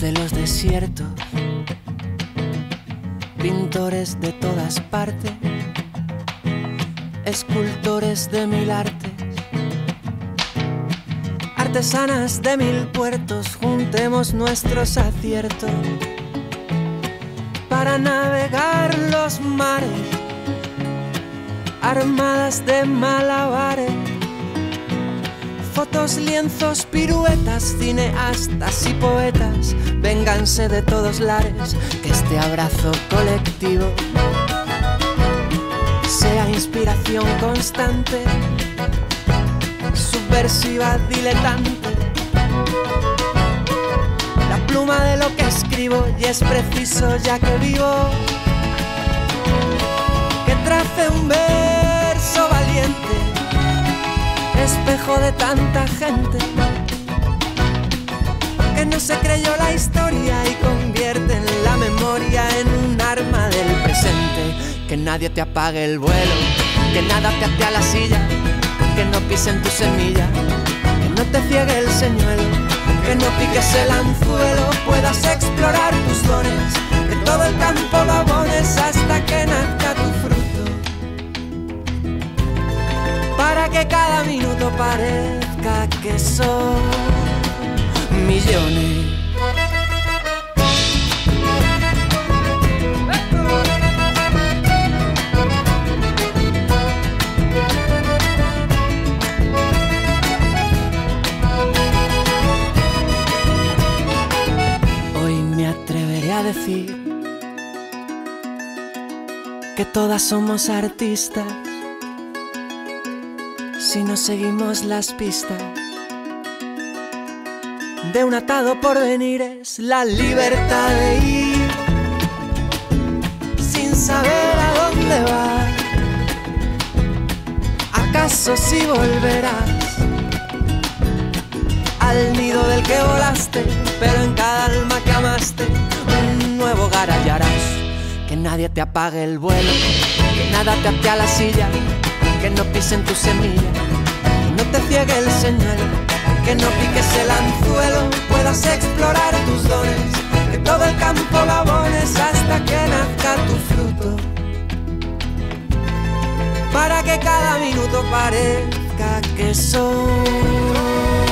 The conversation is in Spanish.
de los desiertos, pintores de todas partes, escultores de mil artes, artesanas de mil puertos, juntemos nuestros aciertos para navegar los mares, armadas de malabares Fotos, lienzos, piruetas, cineastas y poetas, vénganse de todos lares, que este abrazo colectivo sea inspiración constante, subversiva, diletante. La pluma de lo que escribo y es preciso ya que vivo, espejo de tanta gente que no se creyó la historia y convierte en la memoria en un arma del presente. Que nadie te apague el vuelo, que nada te ate a la silla, que no pisen tu semilla, que no te ciegue el señuelo, que no piques el anzuelo, puedas explorar tus dones, que todo el campo lo abones hasta que nazca tu para que cada minuto parezca que son millones. Hoy me atreveré a decir que todas somos artistas si no seguimos las pistas de un atado por venir es la libertad de ir sin saber a dónde vas. ¿Acaso si volverás al nido del que volaste, pero en cada alma que amaste un nuevo hogar hallarás? Que nadie te apague el vuelo, que nada te ate a la silla que no pisen tu semilla, no te ciegue el señuelo, que no piques el anzuelo, puedas explorar tus dones, que todo el campo lo hasta que nazca tu fruto, para que cada minuto parezca que son